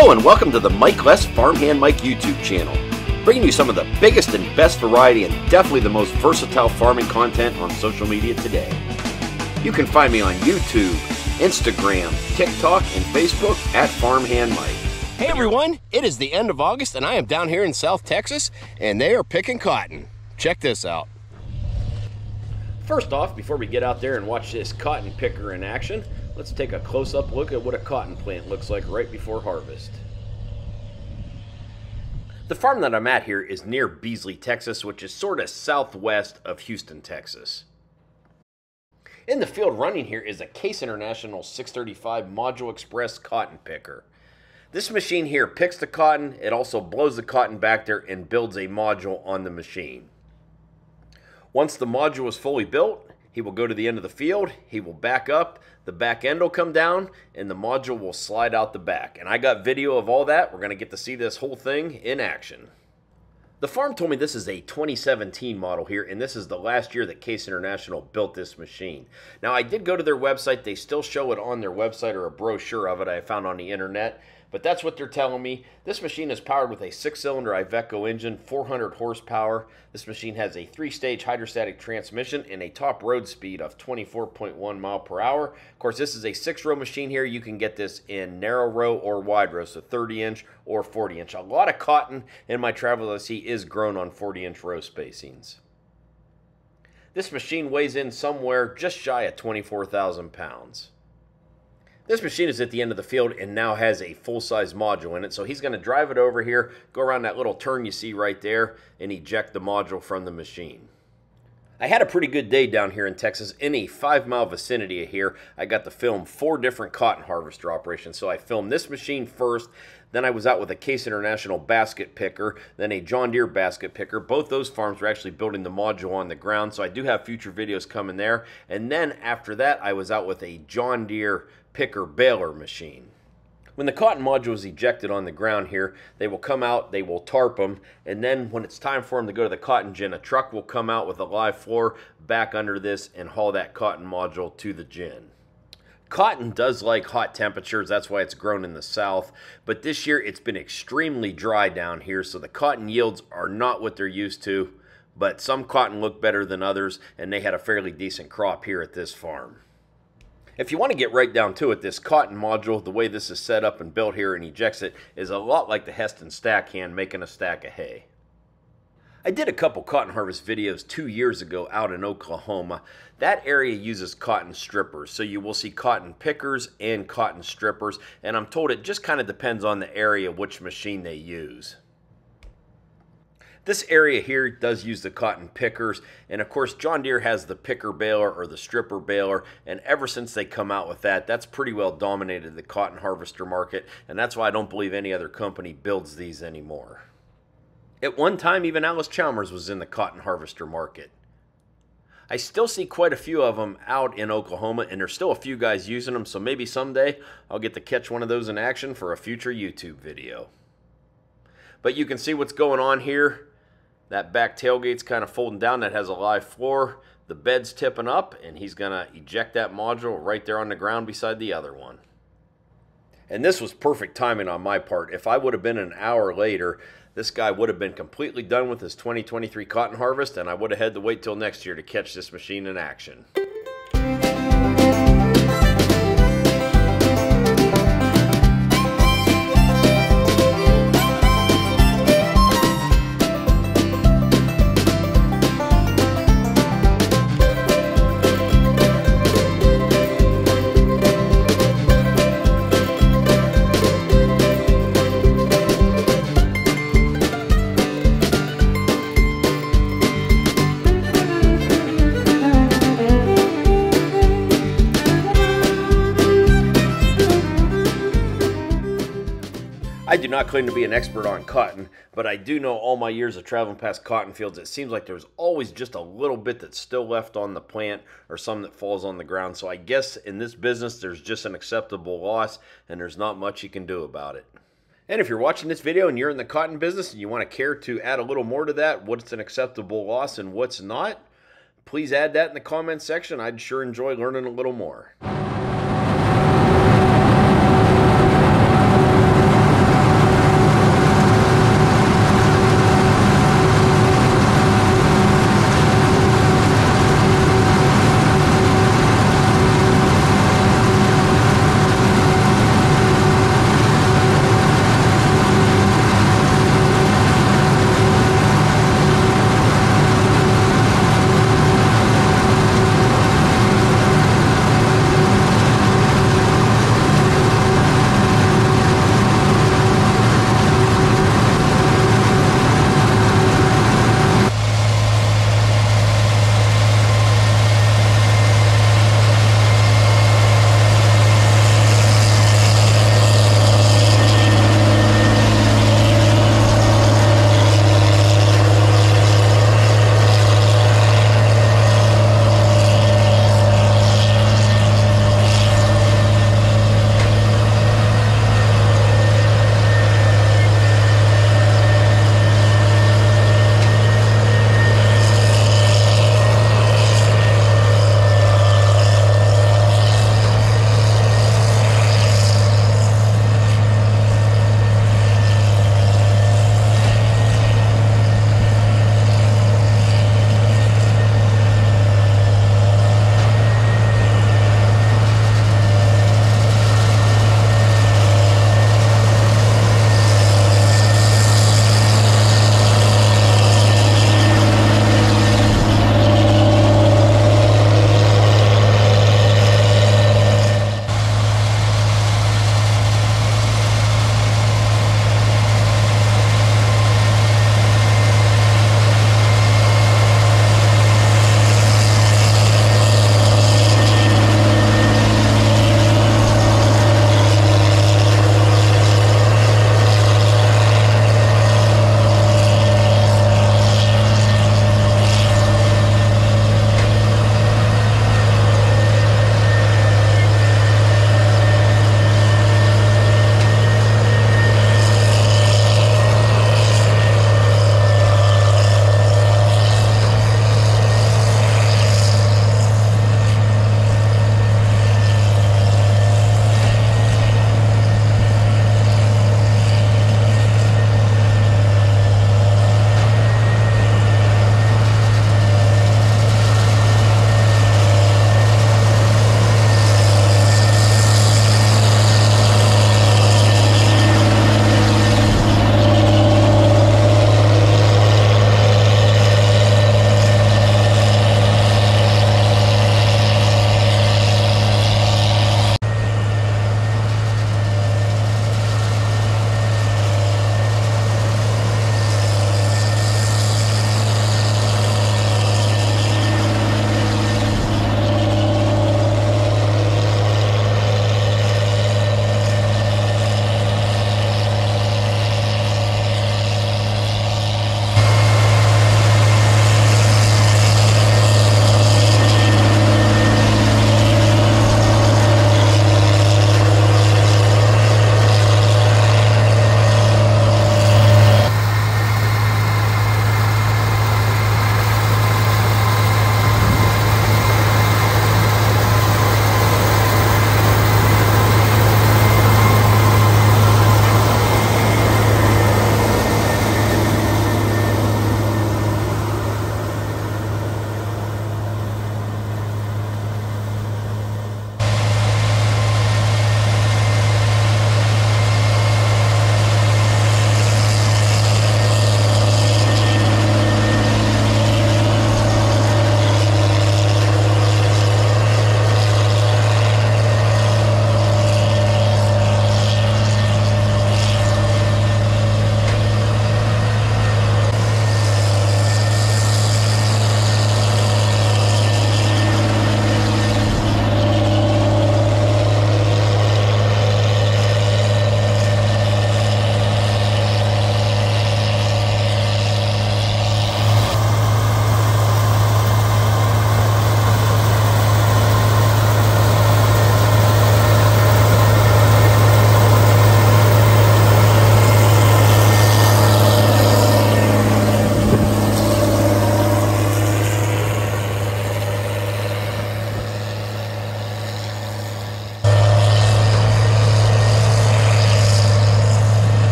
Hello and welcome to the Mike Less Farmhand Mike YouTube channel, bringing you some of the biggest and best variety and definitely the most versatile farming content on social media today. You can find me on YouTube, Instagram, TikTok, and Facebook at Farmhand Mike. Hey everyone, it is the end of August and I am down here in South Texas and they are picking cotton. Check this out. First off, before we get out there and watch this cotton picker in action, let's take a close-up look at what a cotton plant looks like right before harvest. The farm that I'm at here is near Beasley, Texas, which is sort of southwest of Houston, Texas. In the field running here is a Case International 635 Module Express cotton picker. This machine here picks the cotton, it also blows the cotton back there and builds a module on the machine. Once the module is fully built, he will go to the end of the field, he will back up, the back end will come down, and the module will slide out the back. And I got video of all that. We're going to get to see this whole thing in action. The farm told me this is a 2017 model here, and this is the last year that Case International built this machine. Now, I did go to their website. They still show it on their website or a brochure of it I found on the internet. But that's what they're telling me. This machine is powered with a six-cylinder Iveco engine, 400 horsepower. This machine has a three-stage hydrostatic transmission and a top road speed of 24.1 mile per hour. Of course, this is a six-row machine here. You can get this in narrow row or wide row, so 30-inch or 40-inch. A lot of cotton in my travels I see is grown on 40-inch row spacings. This machine weighs in somewhere just shy of 24,000 pounds. This machine is at the end of the field and now has a full-size module in it. So he's going to drive it over here, go around that little turn you see right there, and eject the module from the machine. I had a pretty good day down here in Texas. In a five mile vicinity of here, I got to film four different cotton harvester operations. So I filmed this machine first, then I was out with a Case International basket picker, then a John Deere basket picker. Both those farms were actually building the module on the ground, so I do have future videos coming there. And then after that, I was out with a John Deere picker baler machine. When the cotton module is ejected on the ground here, they will come out, they will tarp them, and then when it's time for them to go to the cotton gin, a truck will come out with a live floor back under this and haul that cotton module to the gin. Cotton does like hot temperatures, that's why it's grown in the south, but this year it's been extremely dry down here, so the cotton yields are not what they're used to, but some cotton look better than others, and they had a fairly decent crop here at this farm. If you want to get right down to it, this cotton module, the way this is set up and built here and ejects it, is a lot like the Hesston stack hand making a stack of hay. I did a couple cotton harvest videos two years ago out in Oklahoma. That area uses cotton strippers, so you will see cotton pickers and cotton strippers, and I'm told it just kind of depends on the area which machine they use. This area here does use the cotton pickers, and of course John Deere has the picker baler or the stripper baler, and ever since they come out with that, that's pretty well dominated the cotton harvester market, and that's why I don't believe any other company builds these anymore. At one time, even Allis-Chalmers was in the cotton harvester market. I still see quite a few of them out in Oklahoma, and there's still a few guys using them, so maybe someday I'll get to catch one of those in action for a future YouTube video. But you can see what's going on here. That back tailgate's kind of folding down. That has a live floor. The bed's tipping up, and he's going to eject that module right there on the ground beside the other one. And this was perfect timing on my part. If I would have been an hour later, this guy would have been completely done with his 2023 cotton harvest, and I would have had to wait till next year to catch this machine in action. Do not claim to be an expert on cotton, but I do know all my years of traveling past cotton fields, it seems like there's always just a little bit that's still left on the plant or some that falls on the ground. So I guess in this business, there's just an acceptable loss and there's not much you can do about it. And if you're watching this video and you're in the cotton business and you want to care to add a little more to that, what's an acceptable loss and what's not, please add that in the comment section. I'd sure enjoy learning a little more.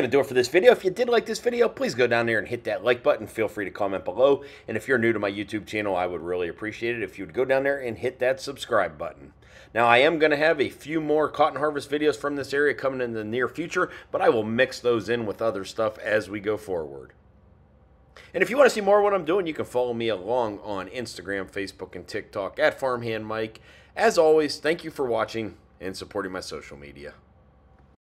Going to do it for this video. If you did like this video, please go down there and hit that like button. Feel free to comment below. And if you're new to my YouTube channel, I would really appreciate it if you would go down there and hit that subscribe button. Now, I am going to have a few more cotton harvest videos from this area coming in the near future, but I will mix those in with other stuff as we go forward. And if you want to see more of what I'm doing, you can follow me along on Instagram, Facebook, and TikTok at Farmhand Mike. As always, thank you for watching and supporting my social media.